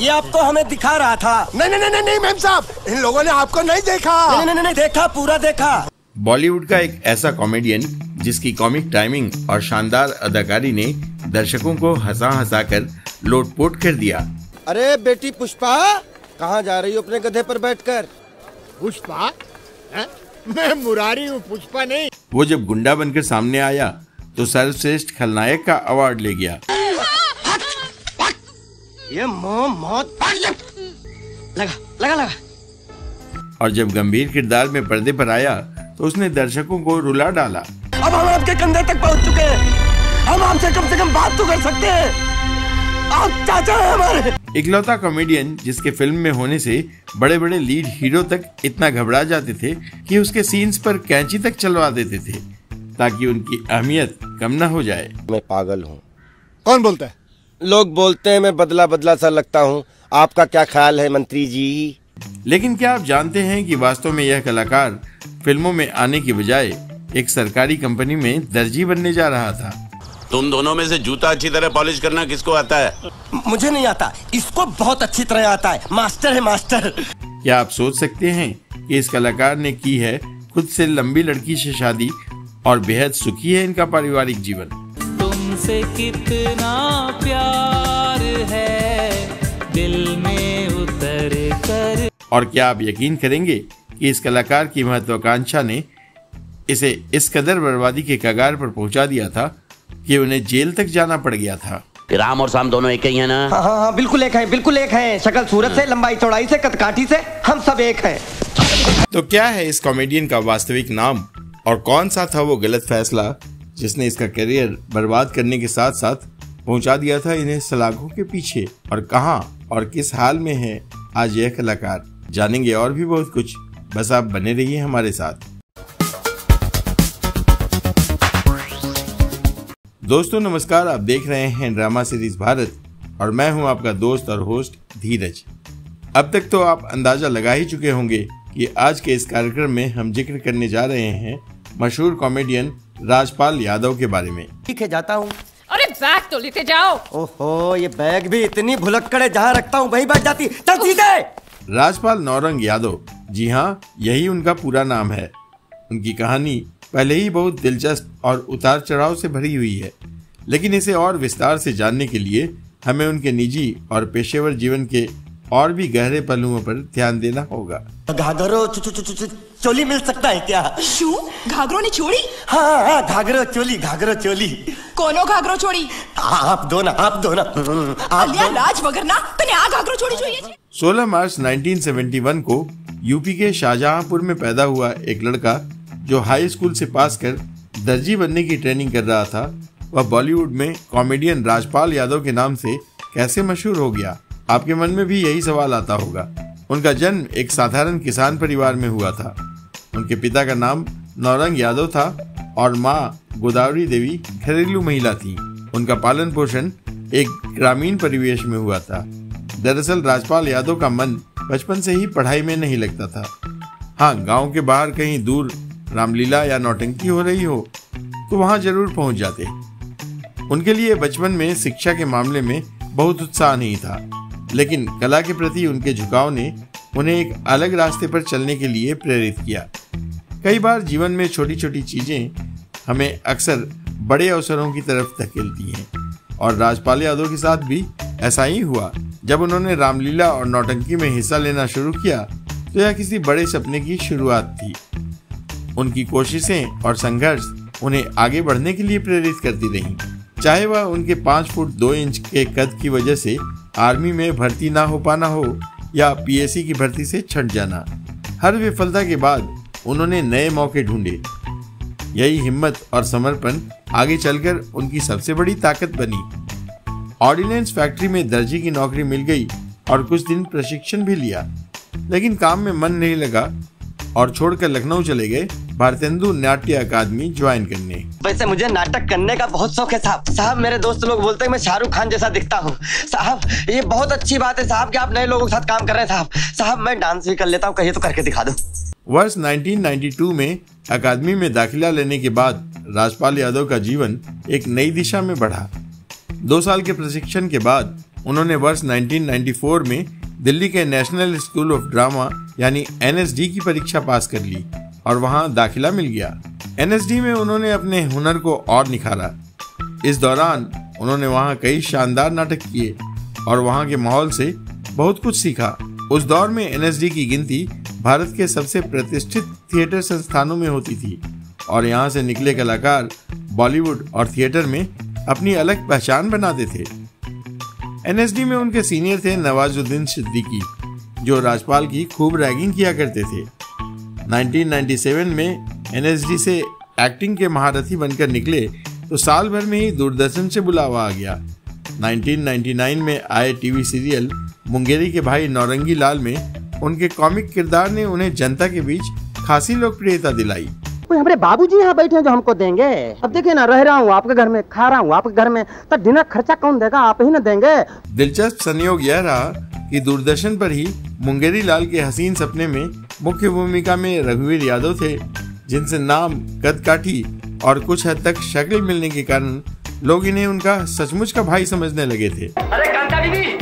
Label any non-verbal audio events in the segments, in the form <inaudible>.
ये आपको हमें दिखा रहा था। नहीं नहीं नहीं नहीं मैम साहब इन लोगों ने आपको नहीं देखा। नहीं नहीं नहीं देखा पूरा देखा। बॉलीवुड का एक ऐसा कॉमेडियन जिसकी कॉमिक टाइमिंग और शानदार अदाकारी ने दर्शकों को हंसा हंसा कर लोटपोट कर दिया। अरे बेटी पुष्पा कहाँ जा रही हो अपने गधे पर बैठकर? पुष्पा? हैं? मैं मुरारी हूँ पुष्पा नहीं। वो जब गुंडा बनकर सामने आया तो सर्वश्रेष्ठ खलनायक का अवार्ड ले गया। ये मोह मौत लगा लगा लगा। और जब गंभीर किरदार में पर्दे पर आया तो उसने दर्शकों को रुला डाला। अब हम आपके कंधे तक पहुँच चुके हैं। हम आपसे कम से कम बात तो कर सकते हैं। आप चाचा हैं हमारे। इकलौता कॉमेडियन जिसके फ़िल्म में होने से बड़े बड़े लीड हीरो तक इतना घबरा जाते थे कि उसके सीन्स पर कैंची तक चलवा देते थे ताकि उनकी अहमियत कम ना हो जाए। मैं पागल हूँ। कौन बोलता है? लोग बोलते हैं मैं बदला बदला सा लगता हूँ। आपका क्या ख्याल है मंत्री जी? लेकिन क्या आप जानते हैं कि वास्तव में यह कलाकार फ़िल्मों में आने की बजाय एक सरकारी कंपनी में दर्जी बनने जा रहा था? तुम दोनों में से जूता अच्छी तरह पॉलिश करना किसको आता है? मुझे नहीं आता। इसको बहुत अच्छी तरह आता है। मास्टर है मास्टर। क्या आप सोच सकते हैं कि इस कलाकार ने की है खुद से लंबी लड़की से शादी और बेहद सुखी है इनका पारिवारिक जीवन? तुमसे कितना प्यार है। दिल में उतर कर। और क्या आप यकीन करेंगे कि इस कलाकार की महत्वाकांक्षा ने इसे इस कदर बर्बादी के कगार पर पहुँचा दिया था कि उन्हें जेल तक जाना पड़ गया था? राम और शाम दोनों एक ही है ना? हाँ हाँ हाँ बिल्कुल एक है बिल्कुल एक है। शक्ल सूरत से लंबाई चौड़ाई से कदकाठी से हम सब एक हैं। तो क्या है इस कॉमेडियन का वास्तविक नाम? और कौन सा था वो गलत फैसला? जिसने इसका करियर बर्बाद करने के साथ साथ पहुँचा दिया था इन्हें सलाखों के पीछे। और कहाँ और किस हाल में है, आज यह कलाकार। जानेंगे और भी बहुत कुछ। बस आप बने रहिए हमारे साथ। दोस्तों, नमस्कार। आप देख रहे हैं ड्रामा सीरीज़ भारत और मैं हूँ आपका दोस्त और होस्ट धीरज। अब तक तो आप अंदाज़ा लगा ही चुके होंगे कि आज के इस कार्यक्रम में हम ज़िक्र करने जा रहे हैं मशहूर कॉमेडियन राजपाल यादव के बारे में। ठीक है जाता हूँ। अरे बैग तो लेते जाओ। ओहो ये बैग भी इतनी भुलक्कड़ है जहाँ रखता हूँ वही बैठ जाती। चल सीधे। राजपाल नौरंग यादव। जी हाँ यही उनका पूरा नाम है। उनकी कहानी पहले ही बहुत दिलचस्प और उतार चढ़ाव से भरी हुई है। लेकिन इसे और विस्तार से जानने के लिए हमें उनके निजी और पेशेवर जीवन के और भी गहरे पहलुओं पर ध्यान देना होगा। घाघरो चोली मिल सकता है क्या? शू? घाघरों ने चोरी हाँ हाँ घाघरो चोली घाघरो चोली। कोनो घाघरो चोरी आप दो ना आप दो ना। आप दो लाज वगरना तने आ घाघरो चोरी हाँ, चाहिए 16 हाँ। मार्च 1971 को यूपी के शाहजहांपुर में पैदा हुआ एक लड़का जो हाई स्कूल से पास कर दर्जी बनने की ट्रेनिंग कर रहा था वह बॉलीवुड में कॉमेडियन राजपाल यादव के नाम से कैसे मशहूर हो गया? आपके मन में भी यही सवाल आता होगा। उनका जन्म एक साधारण किसान परिवार में हुआ था। उनके पिता का नाम नौरंग यादव था और माँ गोदावरी देवी घरेलू महिला थी। उनका पालन पोषण एक ग्रामीण परिवेश में हुआ था। दरअसल राजपाल यादव का मन बचपन से ही पढ़ाई में नहीं लगता था। हाँ गाँव के बाहर कहीं दूर रामलीला या नौटंकी हो रही हो तो वहाँ ज़रूर पहुँच जाते। उनके लिए बचपन में शिक्षा के मामले में बहुत उत्साह नहीं था। लेकिन कला के प्रति उनके झुकाव ने उन्हें एक अलग रास्ते पर चलने के लिए प्रेरित किया। कई बार जीवन में छोटी छोटी चीज़ें हमें अक्सर बड़े अवसरों की तरफ़ धकेलती हैं और राजपाल यादव के साथ भी ऐसा ही हुआ। जब उन्होंने रामलीला और नौटंकी में हिस्सा लेना शुरू किया तो यह किसी बड़े सपने की शुरुआत थी। उनकी कोशिशें और संघर्ष उन्हें आगे बढ़ने के लिए प्रेरित करती रहीं। चाहे वह उनके पाँच फुट दो इंच के कद की वजह से आर्मी में भर्ती ना हो पाना हो या पीएससी की भर्ती से छट जाना। हर विफलता के बाद उन्होंने नए मौके ढूंढे। यही हिम्मत और समर्पण आगे चलकर उनकी सबसे बड़ी ताकत बनी। ऑर्डिनेंस फैक्ट्री में दर्जी की नौकरी मिल गई और कुछ दिन प्रशिक्षण भी लिया। लेकिन काम में मन नहीं लगा और छोड़कर लखनऊ चले गए भारतेंदु नाट्य अकादमी ज्वाइन करने। वैसे मुझे नाटक करने का बहुत शौक है साहब। साहब मेरे दोस्त लोग बोलते हैं मैं शाहरुख खान जैसा दिखता हूँ। साहब ये बहुत अच्छी बात है साहब कि आप नए लोगों के साथ काम कर रहे हैं साहब। साहब मैं डांस भी कर लेता हूँ कहिए तो करके दिखा दो। वर्ष 1992 में अकादमी में दाखिला लेने के बाद राजपाल यादव का जीवन एक नई दिशा में बढ़ा। दो साल के प्रशिक्षण के बाद उन्होंने वर्ष 1994 में दिल्ली के नेशनल स्कूल ऑफ़ ड्रामा यानी एनएसडी की परीक्षा पास कर ली और वहाँ दाखिला मिल गया। एनएसडी में उन्होंने अपने हुनर को और निखारा। इस दौरान उन्होंने वहाँ कई शानदार नाटक किए और वहाँ के माहौल से बहुत कुछ सीखा। उस दौर में एनएसडी की गिनती भारत के सबसे प्रतिष्ठित थिएटर संस्थानों में होती थी और यहाँ से निकले कलाकार बॉलीवुड और थिएटर में अपनी अलग पहचान बनाते थे। एनएसडी में उनके सीनियर थे नवाजुद्दीन सिद्दीकी, जो राजपाल की खूब रैगिंग किया करते थे। 1997 में एनएसडी से एक्टिंग के महारथी बनकर निकले तो साल भर में ही दूरदर्शन से बुलावा आ गया। 1999 में आए टीवी सीरियल मुंगेरी के भाई नौरंगी लाल में उनके कॉमिक किरदार ने उन्हें जनता के बीच खासी लोकप्रियता दिलाई। कोई हमारे बाबूजी यहाँ बैठे हैं जो हमको देंगे। अब देखिए ना रह रहा हूँ आपके घर में खा रहा हूँ आपके घर में तो डिनर खर्चा कौन देगा? आप ही ना देंगे। दिलचस्प संयोग यह रहा कि दूरदर्शन पर ही मुंगेरी लाल के हसीन सपने में मुख्य भूमिका में रघुवीर यादव थे जिनसे नाम कद काठी और कुछ हद तक शक्ल मिलने के कारण लोग इन्हें उनका सचमुच का भाई समझने लगे थे। अरे कांता दीदी!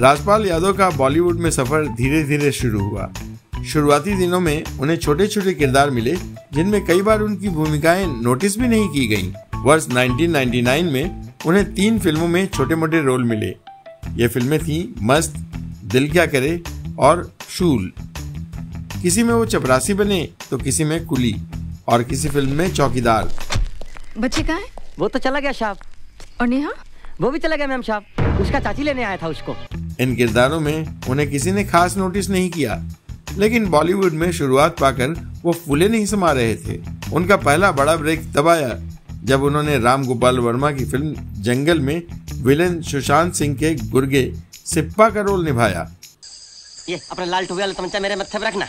राजपाल यादव का बॉलीवुड में सफ़र धीरे धीरे शुरू हुआ। शुरुआती दिनों में उन्हें छोटे छोटे किरदार मिले जिनमें कई बार उनकी भूमिकाएँ नोटिस भी नहीं की गईं। वर्ष 1999 में उन्हें तीन फ़िल्मों में छोटे मोटे रोल मिले। ये फ़िल्में थी मस्त दिल क्या करे और शूल। किसी में वो चपरासी बने तो किसी में कुली और किसी फ़िल्म में चौकीदार। बच्चे कहाँ है? वो तो चला गया शाह और नेहा? वो भी चला गया मैम शाह उसका चाची लेने आया था उसको। इन किरदारों में उन्हें किसी ने खास नोटिस नहीं किया। लेकिन बॉलीवुड में शुरुआत पाकर वो फूले नहीं समा रहे थे। उनका पहला बड़ा ब्रेक तब आया, जब उन्होंने राम गोपाल वर्मा की फ़िल्म जंगल में विलेन सुशांत सिंह के गुर्गे सिप्पा का रोल निभाया। ये, अपना लाल टोपी वाला तमंचा मेरे मत्थे पे रखना।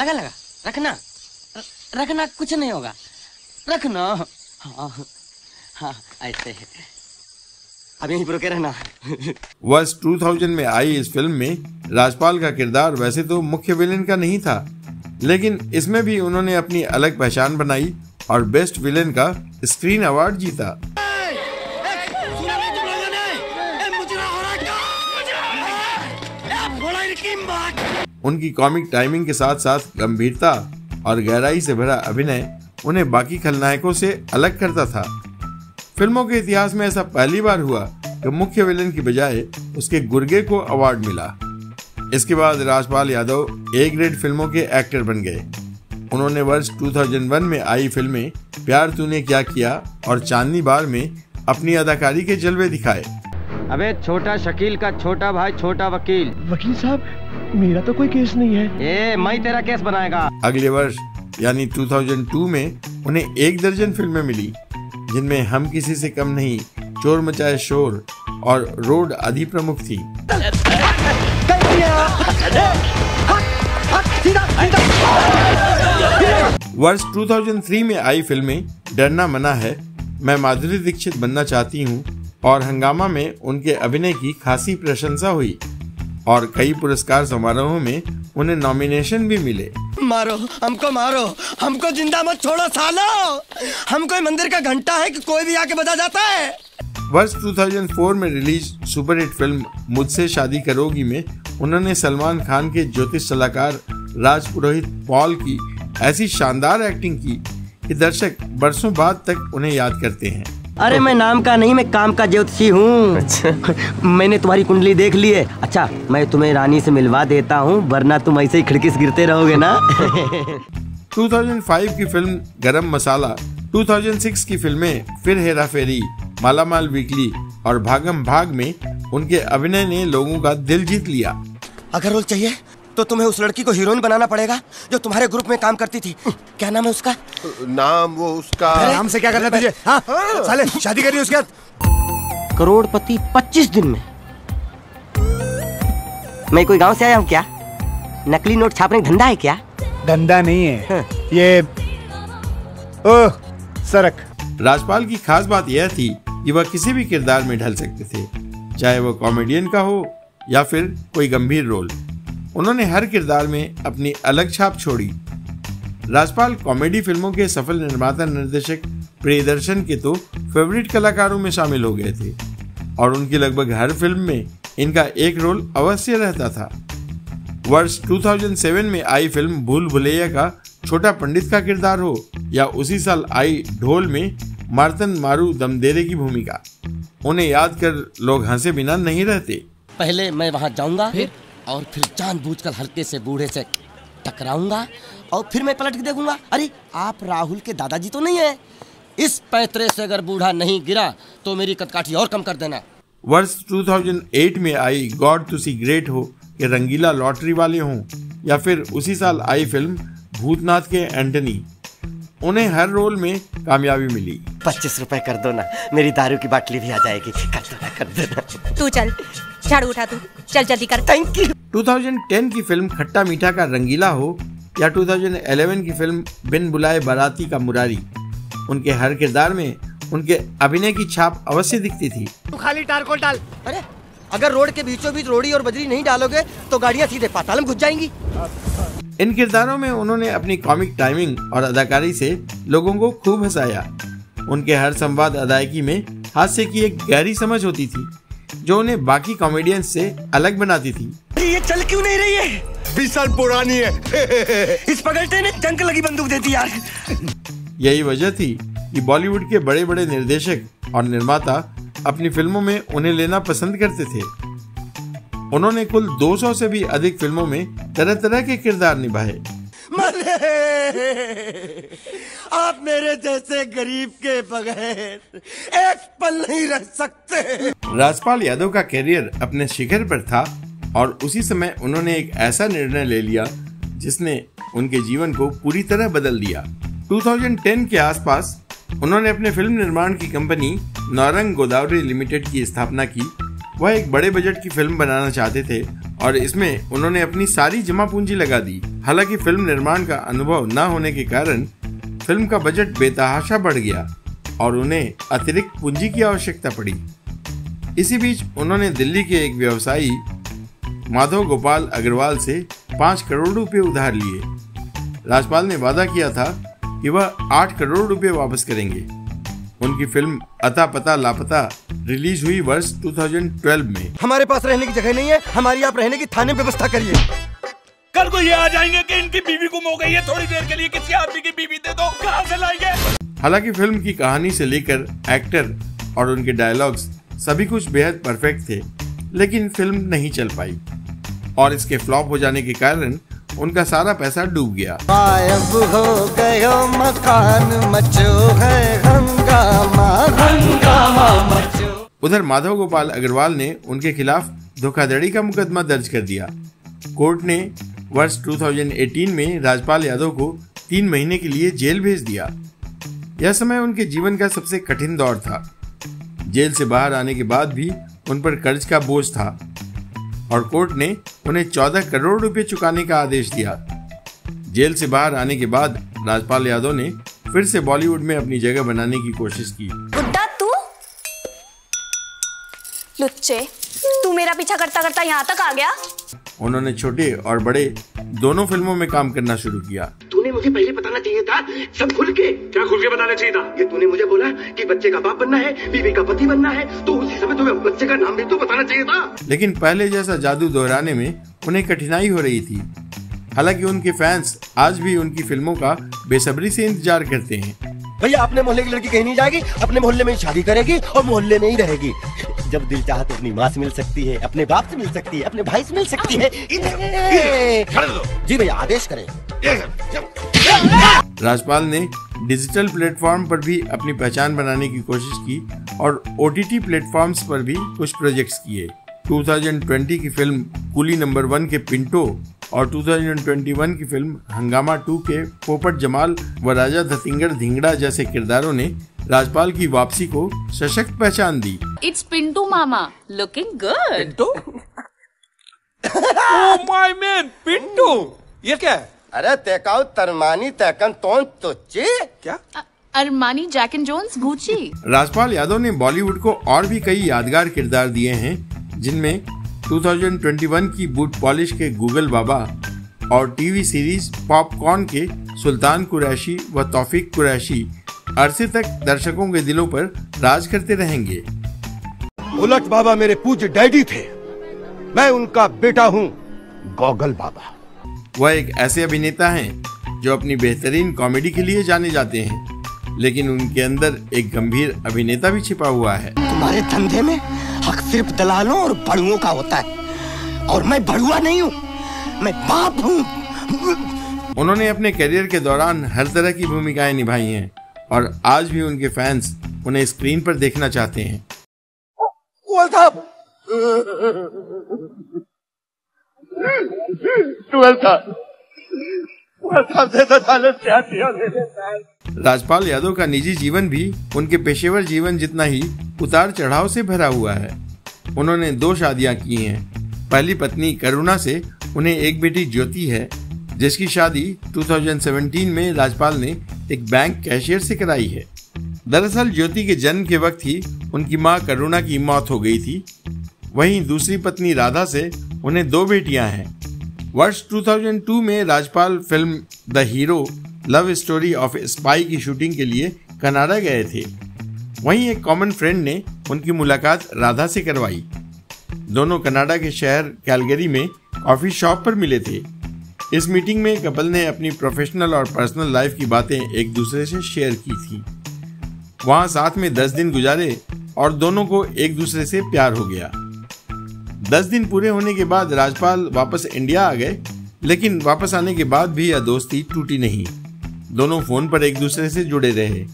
लगा लगा, रखना। र- रखना कुछ नहीं होगा। रखना। हाँ हाँ ऐसे अब यहीं पर रुके रहना। वर्ष 2000 में आई इस फ़िल्म में राजपाल का किरदार वैसे तो मुख्य विलेन का नहीं था, लेकिन इसमें भी उन्होंने अपनी अलग पहचान बनाई और बेस्ट विलेन का स्क्रीन अवार्ड जीता। उनकी कॉमिक टाइमिंग के साथ साथ गंभीरता और गहराई से भरा अभिनय उन्हें बाकी खलनायकों से अलग करता था। फ़िल्मों के इतिहास में ऐसा पहली बार हुआ कि मुख्य विलेन की बजाय उसके गुर्गे को अवार्ड मिला। इसके बाद राजपाल यादव ए ग्रेड फ़िल्मों के एक्टर बन गए। उन्होंने वर्ष 2001 में आई फ़िल्में प्यार तूने क्या किया और चांदनी बार में अपनी अदाकारी के जलवे दिखाए। अबे छोटा शकील का छोटा भाई छोटा वकील। वकील साहब मेरा तो कोई केस नहीं है। ए मैं तेरा केस बनाएगा। अगले वर्ष यानी 2002 में उन्हें एक दर्जन फ़िल्में मिली। जिनमें हम किसी से कम नहीं, चोर मचाए शोर और रोड आदि प्रमुख थी। वर्ष 2003 में आई फ़िल्में, डरना मना है, मैं माधुरी दीक्षित बनना चाहती हूँ और हंगामा में उनके अभिनय की खासी प्रशंसा हुई और कई पुरस्कार समारोहों में उन्हें नॉमिनेशन भी मिले। मारो हमको मारो। हमको ज़िंदा मत छोड़ो सालो। हम कोई मंदिर का घंटा है कि कोई भी आके बजा जाता है। वर्ष 2004 में रिलीज़ सुपरहिट फ़िल्म मुझसे शादी करोगी में उन्होंने सलमान खान के ज्योतिष सलाहकार राज पुरोहित पॉल की ऐसी शानदार एक्टिंग की कि दर्शक बरसों बाद तक उन्हें याद करते हैं। अरे मैं नाम का नहीं मैं काम का ज्योतिषी हूँ। अच्छा। <laughs> मैंने तुम्हारी कुंडली देख ली है। अच्छा मैं तुम्हें रानी से मिलवा देता हूँ वरना तुम ऐसे ही खिड़की से गिरते रहोगे ना? <laughs> 2005 की फ़िल्म गरम मसाला 2006 की फ़िल्में फिर हेरा फेरी मालामाल वीकली और भागम भाग में उनके अभिनय ने लोगों का दिल जीत लिया। अगर रोल चाहिए? तो तुम्हें उस लड़की को हीरोइन बनाना पड़ेगा जो तुम्हारे ग्रुप में काम करती थी। क्या नाम है उसका? नाम वो उसका नाम से क्या करना है तुझे हाँ साले शादी करनी है उसके करोड़पति 25 दिन में। मैं कोई गाँव से आया हूँ क्या? नकली नोट छापने का धंधा है क्या? धंधा नहीं है। ये ओह सरक। राजपाल की खास बात यह थी कि वह किसी भी किरदार में ढल सकते थे चाहे वो कॉमेडियन का हो या फिर कोई गंभीर रोल। उन्होंने हर किरदार में अपनी अलग छाप छोड़ी। राजपाल कॉमेडी फ़िल्मों के सफल निर्माता निर्देशक प्रियदर्शन के तो फेवरेट कलाकारों में शामिल हो गए थे और उनकी लगभग हर फ़िल्म में इनका एक रोल अवश्य रहता था। वर्ष 2007 में आई फ़िल्म भूल भुलैया का छोटा पंडित का किरदार हो या उसी साल आई ढोल में मार्तन मारू दमदेरे की भूमिका। उन्हें याद कर लोग हंसे बिना नहीं रहते। पहले मैं वहाँ जाऊँगा। फिर? और फिर जानबूझकर हल्के से बूढ़े से टकराऊँगा और फिर मैं पलट के देखूँगा। अरे आप राहुल के दादाजी तो नहीं है। इस पैतरे से अगर बूढ़ा नहीं गिरा तो मेरी कदकाठी और कम कर देना। वर्ष 2008 में आई गॉड टू सी ग्रेट हो कि रंगीला लॉटरी वाले हों या फिर उसी साल आई फ़िल्म भूतनाथ के एंटनी। उन्हें हर रोल में कामयाबी मिली। पच्चीस रुपए कर दो ना मेरी दारू की बाटली भी आ जाएगी। कर दो ना कर दो ना। तू चल। झाड़ू उठा तू। चल जल्दी कर। थैंक यू 2010 की फ़िल्म खट्टा मीठा का रंगीला हो या 2011 की फ़िल्म बिन बुलाए बाराती का मुरारी? उनके हर किरदार में उनके अभिनय की छाप अवश्य दिखती थी। तू खाली टारकोल डाल। अरे अगर रोड के बीचों बीच रोड़ी और बजरी नहीं डालोगे तो गाड़ियाँ सीधे पाताल में घुस जाएँगी। इन किरदारों में उन्होंने अपनी कॉमिक टाइमिंग और अदाकारी से लोगों को खूब हंसाया। उनके हर संवाद अदायकी में हास्य की एक गहरी समझ होती थी। जो उन्हें बाकी कॉमेडियंस से अलग बनाती थी। ये चल क्यों नहीं रही है? बीस साल पुरानी है। इस पगलटे ने जंग लगी बंदूक दे दी यार। यही वजह थी कि बॉलीवुड के बड़े बड़े निर्देशक और निर्माता अपनी फ़िल्मों में उन्हें लेना पसंद करते थे। उन्होंने कुल 200 से भी अधिक फ़िल्मों में तरह तरह के किरदार निभाए। आप मेरे जैसे गरीब के बगैर एक पल नहीं रह सकते। राजपाल यादव का करियर अपने शिखर पर था और उसी समय उन्होंने एक ऐसा निर्णय ले लिया जिसने उनके जीवन को पूरी तरह बदल दिया। 2010 के आसपास उन्होंने अपने फ़िल्म निर्माण की कंपनी नौरंग गोदावरी लिमिटेड की स्थापना की। वह एक बड़े बजट की फ़िल्म बनाना चाहते थे और इसमें उन्होंने अपनी सारी जमा पूंजी लगा दी। हालाँकि फ़िल्म निर्माण का अनुभव न होने के कारण फ़िल्म का बजट बेतहाशा बढ़ गया और उन्हें अतिरिक्त पूंजी की आवश्यकता पड़ी। इसी बीच उन्होंने दिल्ली के एक व्यवसायी, माधव गोपाल अग्रवाल से पाँच करोड़ रुपए उधार लिए। राजपाल ने वादा किया था कि वह आठ करोड़ रुपए वापस करेंगे। उनकी फ़िल्म अता पता लापता रिलीज़ हुई वर्ष 2012 में। हमारे पास रहने की जगह नहीं है, हमारी आप रहने की थाने व्यवस्था करिए। कल को ये आ जाएँगे कि इनकी बीवी गुम हो गई है। थोड़ी देर के लिए किसी आदमी की बीवी दे दो। कहाँ से लाएँगे? हालाँकि फ़िल्म की कहानी से लेकर एक्टर और उनके डायलॉग्स सभी कुछ बेहद परफेक्ट थे लेकिन फ़िल्म नहीं चल पाई। और इसके फ्लॉप हो जाने के कारण उनका सारा पैसा डूब गया। गायब हो गयो मकान मचो है हंगामा। हंगामा मचो। उधर माधव गोपाल अग्रवाल ने उनके खिलाफ धोखाधड़ी का मुकदमा दर्ज कर दिया। कोर्ट ने वर्ष 2018 में राजपाल यादव को तीन महीने के लिए जेल भेज दिया। यह समय उनके जीवन का सबसे कठिन दौर था। जेल से बाहर आने के बाद भी उन पर कर्ज का बोझ था और कोर्ट ने उन्हें 14 करोड़ रुपए चुकाने का आदेश दिया। जेल से बाहर आने के बाद राजपाल यादव ने फिर से बॉलीवुड में अपनी जगह बनाने की कोशिश की। तू? लुच्चे, तू मेरा पीछा करता करता यहाँ तक आ गया? उन्होंने छोटे और बड़े दोनों फ़िल्मों में काम करना शुरू किया। तूने मुझे पहले बताना चाहिए था सब खुल के। क्या खुल के बताना चाहिए था? ये तूने मुझे बोला कि बच्चे का बाप बनना है बीवी का पति बनना है तो उसी समय तुम्हें बच्चे का नाम भी तो बताना चाहिए था। लेकिन पहले जैसा जादू दोहराने में उन्हें कठिनाई हो रही थी। हालाँकि उनके फैंस आज भी उनकी फ़िल्मों का बेसब्री से इंतज़ार करते हैं। भैया अपने मोहल्ले की लड़की कहीं नहीं जाएगी अपने मोहल्ले में ही शादी करेगी और मोहल्ले में ही रहेगी। जब दिल चाहे तो अपनी माँ से मिल सकती है अपने बाप से मिल सकती है अपने भाई से मिल सकती है। जी भैया आदेश करें। राजपाल ने डिजिटल प्लेटफॉर्म पर भी अपनी पहचान बनाने की कोशिश की और ओ टी प्लेटफॉर्म्स पर भी कुछ प्रोजेक्ट्स किए। 2020 की फ़िल्म कुली नंबर वन के पिंटो और 2021 की फ़िल्म हंगामा टू के पोपट जमाल व राजा धतिंगर धिंगड़ा जैसे किरदारों ने राजपाल की वापसी को सशक्त पहचान दी। It's Pintu mama looking good Pintu my man Pintu ये क्या है? अरे तेकाउ तरमानी तेकन तोन तो क्या? Armani jack and Jones Gucci Rajpal Yadav ने बॉलीवुड को और भी कई यादगार किरदार दिए हैं जिनमें 2021 की बूट पॉलिश के गूगल बाबा और टीवी सीरीज़ पॉपकॉर्न के सुल्तान कुरैशी व तौफीक कुरैशी अरसे तक दर्शकों के दिलों पर राज करते रहेंगे। उलट बाबा मेरे पूज्य डैडी थे। मैं उनका बेटा हूँ गॉगल बाबा। वह एक ऐसे अभिनेता हैं जो अपनी बेहतरीन कॉमेडी के लिए जाने जाते हैं लेकिन उनके अंदर एक गंभीर अभिनेता भी छिपा हुआ है। तुम्हारे धंधे में हक सिर्फ़ दलालों और बड़ुओं का होता है और मैं बड़ुआ नहीं हूँ मैं बाप हूँ। उन्होंने अपने करियर के दौरान हर तरह की भूमिकाएँ निभाई हैं। और आज भी उनके फैंस उन्हें स्क्रीन पर देखना चाहते हैं। राजपाल यादव का निजी जीवन भी उनके पेशेवर जीवन जितना ही उतार चढ़ाव से भरा हुआ है। उन्होंने दो शादियाँ की हैं। पहली पत्नी करुणा से उन्हें एक बेटी ज्योति है जिसकी शादी 2017 में राजपाल ने एक बैंक कैशियर से कराई है। दरअसल ज्योति के जन्म के वक्त ही उनकी माँ करुणा की मौत हो गई थी। वहीं दूसरी पत्नी राधा से उन्हें दो बेटियाँ हैं। वर्ष 2002 में Rajpal film the hero love story of spy की शूटिंग के लिए कनाडा गए थे। वहीं एक कॉमन फ्रेंड ने उनकी मुलाकात राधा से करवाई। दोनों कनाडा के शहर कैलगरी में कॉफ़ी शॉप पर मिले थे। इस मीटिंग में कपल ने अपनी प्रोफेशनल और पर्सनल लाइफ की बातें एक दूसरे से शेयर की थी। वहाँ साथ में दस दिन गुजारे और दोनों को एक दूसरे से प्यार हो गया। दस दिन पूरे होने के बाद राजपाल वापस इंडिया आ गए, लेकिन वापस आने के बाद भी यह दोस्ती टूटी नहीं। दोनों फ़ोन पर एक दूसरे से जुड़े रहे।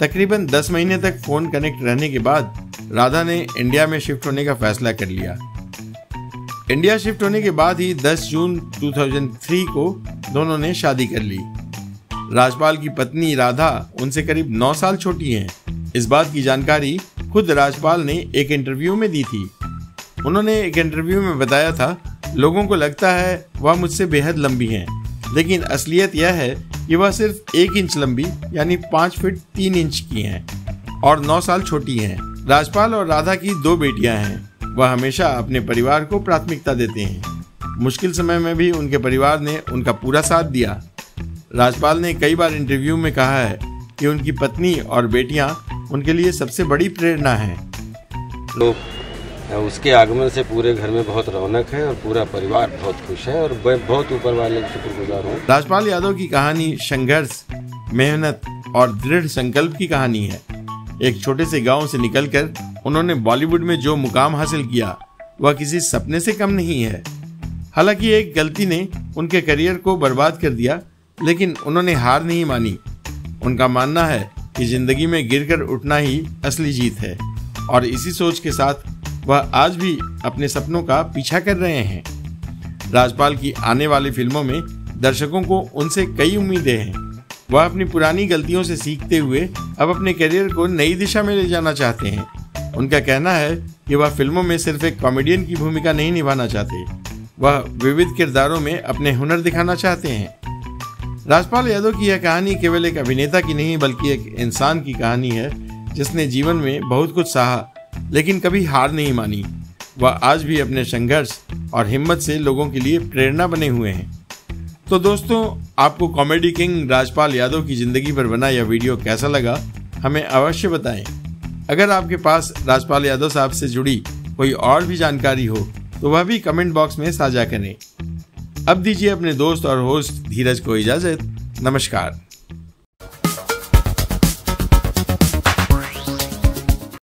तकरीबन दस महीने तक फ़ोन कनेक्ट रहने के बाद राधा ने इंडिया में शिफ्ट होने का फैसला कर लिया। इंडिया शिफ्ट होने के बाद ही 10 जून 2003 को दोनों ने शादी कर ली। राजपाल की पत्नी राधा उनसे करीब 9 साल छोटी हैं। इस बात की जानकारी खुद राजपाल ने एक इंटरव्यू में दी थी। उन्होंने एक इंटरव्यू में बताया था, लोगों को लगता है वह मुझसे बेहद लंबी हैं, लेकिन असलियत यह है कि वह सिर्फ़ एक इंच लंबी, यानी पाँच फीट तीन इंच की हैं, और नौ साल छोटी हैं। राजपाल और राधा की दो बेटियाँ हैं। वह हमेशा अपने परिवार को प्राथमिकता देते हैं। मुश्किल समय में भी उनके परिवार ने उनका पूरा साथ दिया। राजपाल ने कई बार इंटरव्यू में कहा है कि उनकी पत्नी और बेटियाँ उनके लिए सबसे बड़ी प्रेरणा हैं। लोग उसके आगमन से पूरे घर में बहुत रौनक है और पूरा परिवार बहुत खुश है और मैं बहुत ऊपर वाले शुक्रगुजार हूँ। राजपाल यादव की कहानी संघर्ष मेहनत और दृढ़ संकल्प की कहानी है। एक छोटे से गाँव से निकलकर उन्होंने बॉलीवुड में जो मुकाम हासिल किया, वह किसी सपने से कम नहीं है। हालाँकि एक गलती ने उनके करियर को बर्बाद कर दिया, लेकिन उन्होंने हार नहीं मानी। उनका मानना है कि ज़िंदगी में गिरकर उठना ही असली जीत है, और इसी सोच के साथ वह आज भी अपने सपनों का पीछा कर रहे हैं। राजपाल की आने वाली फ़िल्मों में दर्शकों को उनसे कई उम्मीदें हैं। वह अपनी पुरानी गलतियों से सीखते हुए अब अपने करियर को नई दिशा में ले जाना चाहते हैं। उनका कहना है कि वह फ़िल्मों में सिर्फ़ एक कॉमेडियन की भूमिका नहीं निभाना चाहते। वह विविध किरदारों में अपने हुनर दिखाना चाहते हैं। राजपाल यादव की यह कहानी केवल एक अभिनेता की नहीं, बल्कि एक इंसान की कहानी है, जिसने जीवन में बहुत कुछ सहा, लेकिन कभी हार नहीं मानी। वह आज भी अपने संघर्ष और हिम्मत से लोगों के लिए प्रेरणा बने हुए हैं। तो दोस्तों, आपको कॉमेडी किंग राजपाल यादव की ज़िंदगी पर बना यह वीडियो कैसा लगा, हमें अवश्य बताएँ। अगर आपके पास राजपाल यादव साहब से जुड़ी कोई और भी जानकारी हो तो वह भी कमेंट बॉक्स में साझा करें। अब दीजिए अपने दोस्त और होस्ट धीरज को इजाज़त। नमस्कार।